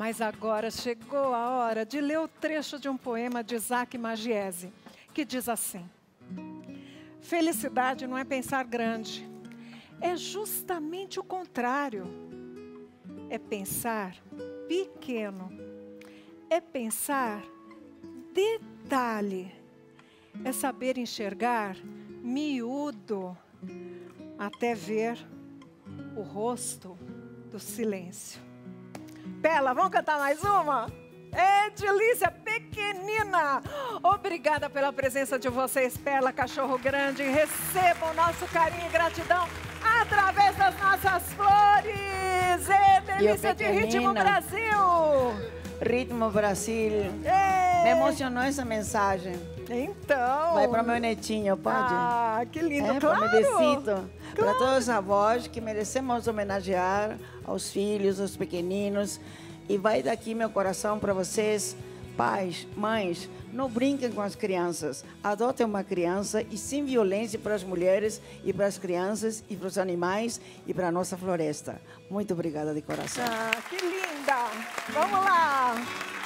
Mas agora chegou a hora de ler o trecho de um poema de Isaac Magiese, que diz assim: Felicidade não é pensar grande, é justamente o contrário. É pensar pequeno, é pensar detalhe, é saber enxergar miúdo até ver o rosto do silêncio. Bela, vamos cantar mais uma? Edilícia pequenina, obrigada pela presença de vocês, Pela Cachorro Grande. Recebam nosso carinho e gratidão através das nossas flores. Delícia de Ritmo Brasil. Ritmo Brasil. Ei. Me emocionou essa mensagem. Então. Vai para meu netinho, pode? Ah, que lindo, é, claro. Para. Claro. Para todos os avós que merecemos homenagear aos filhos, aos pequeninos. E vai daqui meu coração para vocês, pais, mães, não brinquem com as crianças. Adotem uma criança e sem violência para as mulheres e para as crianças e para os animais e para a nossa floresta. Muito obrigada de coração. Ah, que linda! Vamos lá!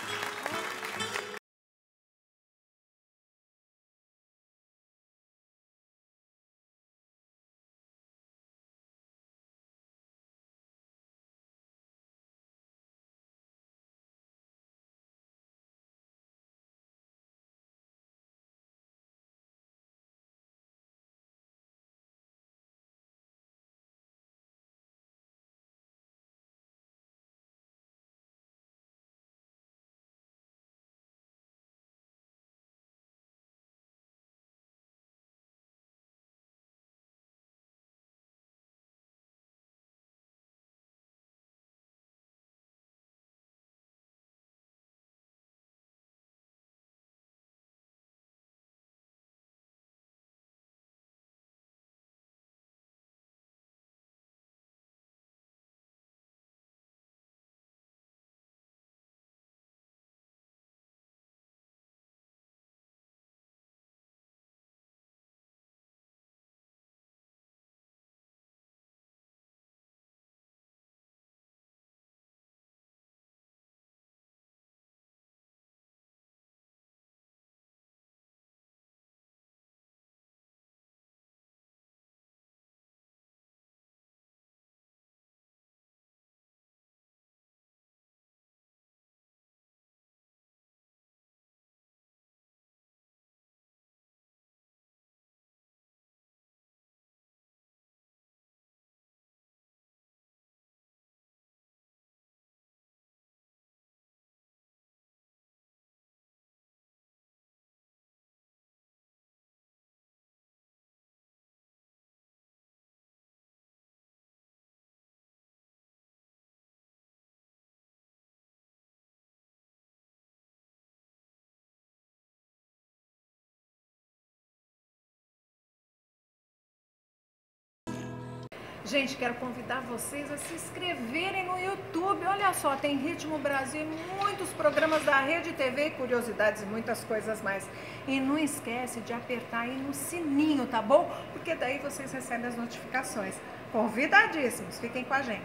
Gente, quero convidar vocês a se inscreverem no YouTube. Olha só, tem Ritmo Brasil, muitos programas da Rede TV, curiosidades e muitas coisas mais. E não esquece de apertar aí no sininho, tá bom? Porque daí vocês recebem as notificações. Convidadíssimos, fiquem com a gente.